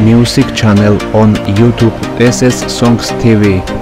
music channel on YouTube. SS Songs TV.